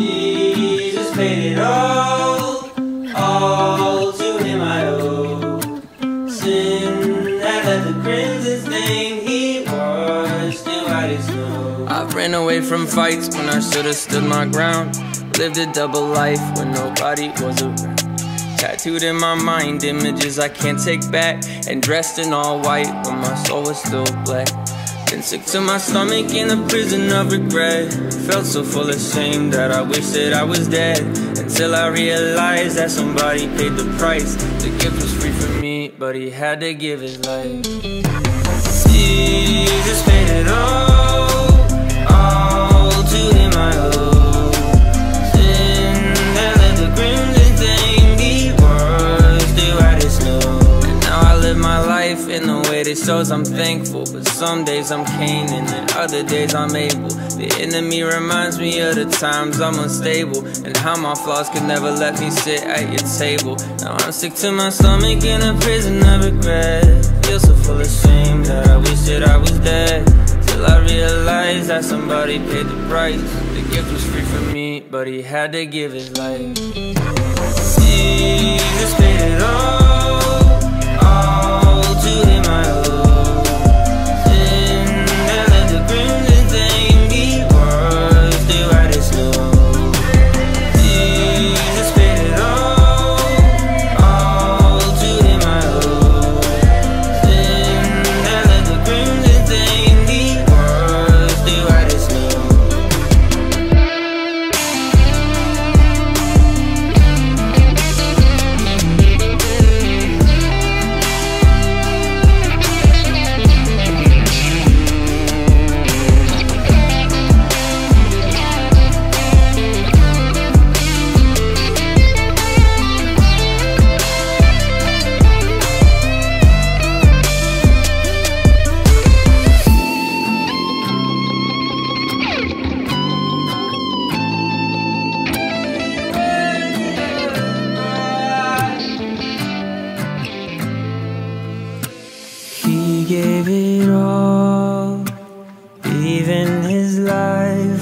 Jesus paid it all, all to him I owe. Sin that left the crimson stain, he washed it white as snow. I ran away from fights when I should've stood my ground. Lived a double life when nobody was around. Tattooed in my mind images I can't take back. And dressed in all white when my soul was still black. Been sick to my stomach in a prison of regret. Felt so full of shame that I wish that I was dead. Until I realized that somebody paid the price. The gift was free for me, but he had to give his life. Jesus paid it all, all to him I owe. In the way that shows I'm thankful. But some days I'm Cain and other days I'm Abel. The enemy reminds me of the times I'm unstable. And how my flaws could never let me sit at your table. Now I'm sick to my stomach in a prison of regret. Feel so full of shame that I wish that I was dead. Till I realized that somebody paid the price. The gift was free for me, but he had to give his life. Jesus paid it all,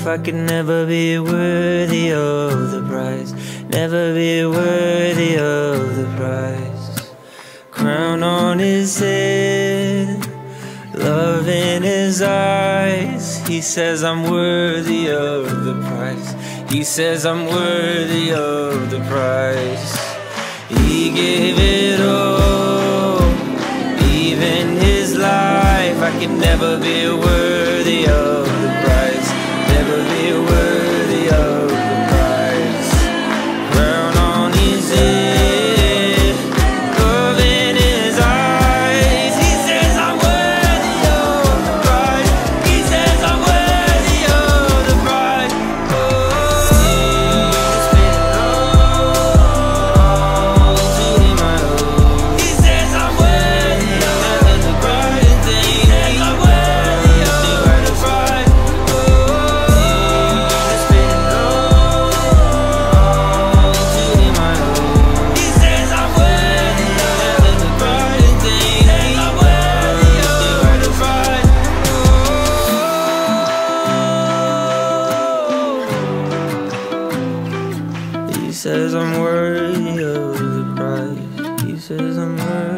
I could never be worthy of the price, never be worthy of the price. Crown on his head, love in his eyes. He says I'm worthy of the price. He says I'm worthy of the price. He gave it all even his life. I could never be worthy of says I'm worthy of the price. He says I'm worthy